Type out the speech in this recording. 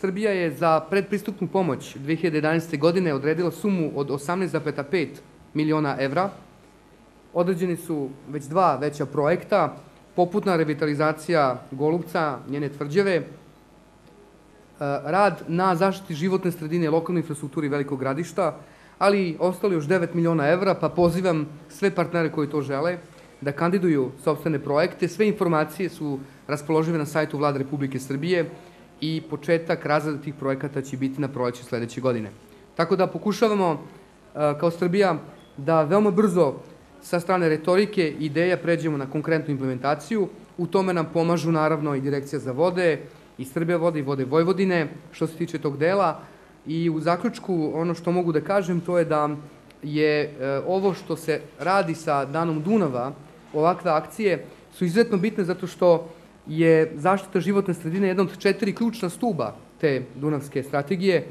Srbija je za predpristupnu pomoć 2011. godine odredila sumu od 18,5 miliona evra. Određeni su već dva veća projekta, poputna revitalizacija Golubca, njene tvrđave, e, rad na zaštiti životne sredine lokalne infrastrukturi velikog gradišta, ali ostali još 9 miliona evra, pa pozivam sve partnere koji to žele da kandiduju sobstvene projekte. Sve informacije su raspoložive na sajtu Vlade Republike Srbije i početak razreda tih projekata će biti na proleće sledeće godine. Tako da pokušavamo e, kao Srbija da veoma brzo sa strane retorike i ideja pređemo na konkretnu implementaciju. U tome nam pomažu naravno i Direkcija za vode, i Srbija vode i vode Vojvodine, što se tiče tog dela. I u zaključku ono što mogu da kažem to je da je e, ovo što se radi sa Danom Dunava, ovakve akcije, su izuzetno bitne zato što je zaštita životne sredine jedna od četiri ključna stuba te Dunavske strategije